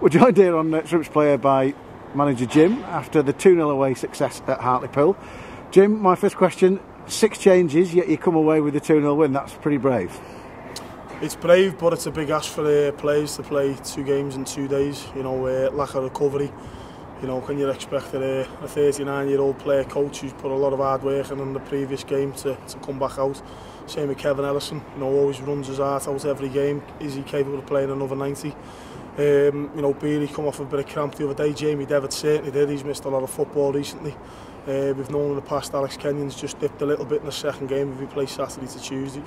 We're joined here on the Trips Player by manager Jim after the 2 0 away success at Hartlepool. Jim, my first question six changes, yet you come away with a 2 0 win. That's pretty brave. It's brave, but it's a big ask for the players to play two games in two days. You know, uh, lack of recovery. You know, can you expect a, a 39 year old player coach who's put a lot of hard work in, in the previous game to, to come back out? Same with Kevin Ellison, you know, always runs his heart out every game. Is he capable of playing another 90? Um, you know, Beery come off a bit of cramp the other day. Jamie Devitt certainly did. He's missed a lot of football recently. Uh, we've known in the past Alex Kenyon's just dipped a little bit in the second game if he plays Saturday to Tuesday.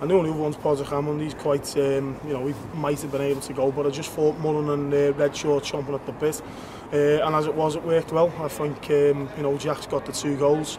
And the only other one's Podrick Hammond. He's quite, um, you know, he might have been able to go, but I just thought Mullen and uh, Redshaw chomping at the bit. Uh, and as it was, it worked well. I think, um, you know, Jack's got the two goals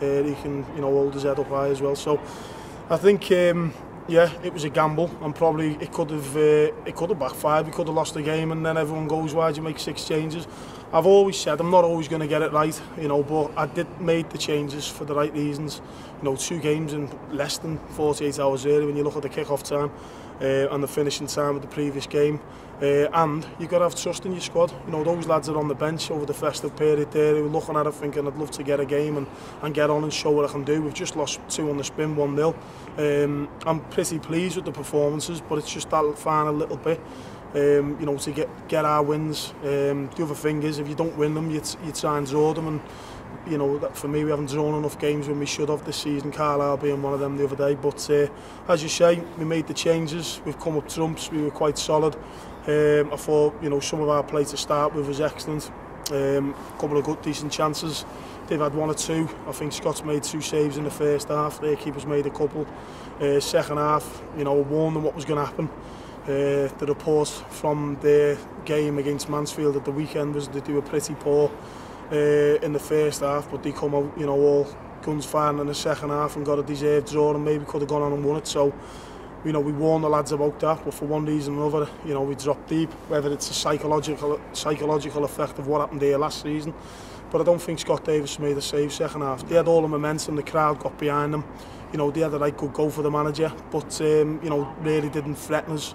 uh, he can you know hold his head up high as well. So I think, um, yeah, it was a gamble, and probably it could have uh, it could have backfired. We could have lost the game, and then everyone goes, "Why did you make six changes?" I've always said I'm not always going to get it right, you know, but I did made the changes for the right reasons. You know, two games in less than 48 hours early when you look at the kick-off time uh, and the finishing time of the previous game. Uh, and you've got to have trust in your squad. You know, those lads are on the bench over the festive period there. They were looking at it thinking I'd love to get a game and, and get on and show what I can do. We've just lost two on the spin, 1-0. Um, I'm pretty pleased with the performances, but it's just that final little bit um, you know, to get, get our wins. Um, the other thing is, if you don't win them, you, you try and draw them. And, you know, that for me, we haven't drawn enough games when we should have this season. Carlisle being one of them the other day. But uh, as you say, we made the changes. We've come up trumps. We were quite solid. Um, I thought, you know, some of our play to start with was excellent. Um, a couple of good, decent chances. They've had one or two. I think Scott's made two saves in the first half. Their keeper's made a couple. Uh, second half, you know, warned them what was going to happen. Uh, the report from the game against Mansfield at the weekend was that they were pretty poor uh, in the first half, but they come out, you know, all guns firing in the second half and got a deserved draw and maybe could have gone on and won it. So, you know, we warned the lads about that, but for one reason or another, you know, we dropped deep. Whether it's a psychological psychological effect of what happened there last season, But I don't think Scott Davis made a save second half. They had all the momentum, the crowd got behind them. You know, they had a right good goal for the manager, but, um, you know, really didn't threaten us.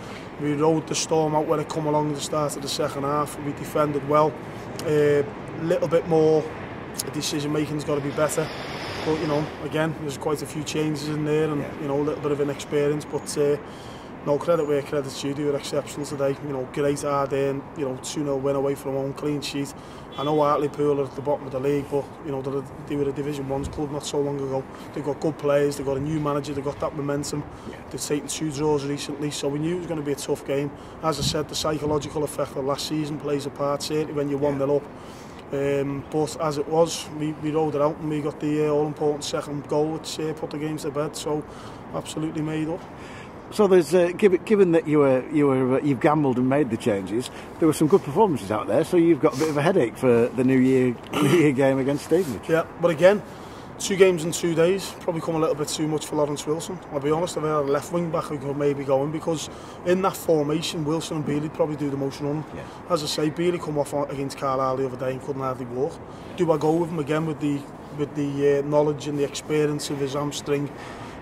We rode the storm out when it come along the start of the second half. We defended well. A uh, little bit more decision making's got to be better. But you know, again, there's quite a few changes in there and yeah. you know a little bit of inexperience, but uh, no credit where credit's due, they were exceptional today. You know, great hard in you know, two 0 win away from home, clean sheet. I know Hartlepool are at the bottom of the league, but, you know, they were a Division one club not so long ago. They've got good players, they've got a new manager, they've got that momentum. Yeah. They've taken two draws recently, so we knew it was going to be a tough game. As I said, the psychological effect of last season plays a part, certainly when you're 1-0 yeah. up. Um, but as it was, we, we rolled it out and we got the uh, all-important second goal, which uh, put the game to bed, so absolutely made up. So there's uh, given that you were you were uh, you've gambled and made the changes, there were some good performances out there. So you've got a bit of a headache for the new year new year game against Stevenage. Yeah, but again, two games in two days probably come a little bit too much for Lawrence Wilson. I'll be honest, I've had a left wing back who could maybe go in because in that formation, Wilson and Bealey probably do the most running. Yeah. As I say, Bealey come off against Carlisle the other day and couldn't hardly walk. Do I go with him again with the with the uh, knowledge and the experience of his hamstring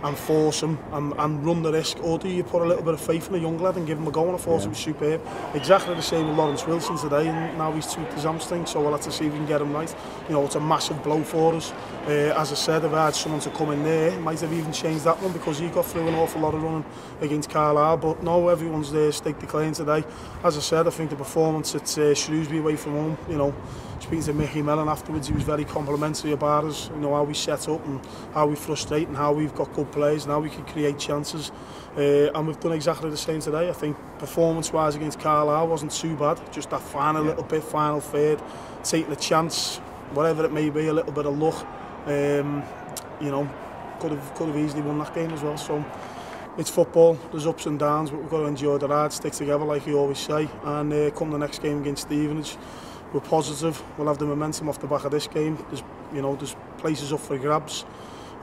and force him and, and run the risk, or do you put a little bit of faith in a young lad and give him a go? And I thought yeah. it was superb. Exactly the same with Lawrence Wilson today, and now he's tweaked his hamstring, so we'll have to see if we can get him right. You know, it's a massive blow for us. Uh, as I said, if I had someone to come in there, might have even changed that one because he got through an awful lot of running against Carlisle. But no, everyone's there, stick the claim today. As I said, I think the performance at uh, Shrewsbury away from home, you know, speaking to Mickey Mellon afterwards, he was very complimentary about us, you know, how we set up and how we frustrate and how we've got good good players. Now we can create chances. Uh, and we've done exactly the same today. I think performance-wise against Carlisle wasn't too bad. Just that final yeah. little bit, final third, taking the chance, whatever it may be, a little bit of luck. Um, you know, could have could have easily won that game as well. So it's football. There's ups and downs, but we've got to enjoy the ride, stick together like you always say. And uh, come the next game against Stevenage, we're positive. We'll have the momentum off the back of this game. There's, you know, there's places up for grabs.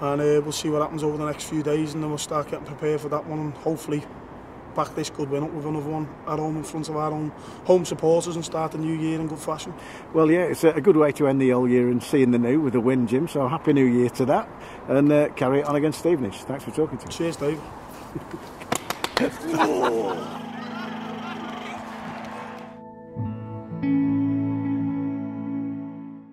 and uh, we'll see what happens over the next few days and then we'll start getting prepared for that one and hopefully back this good win up with another one at home in front of our own home supporters and start the new year in good fashion. Well, yeah, it's a good way to end the old year and seeing the new with a win, Jim. So happy new year to that and uh, carry it on against Stevenage. Thanks for talking to me. Cheers, Dave.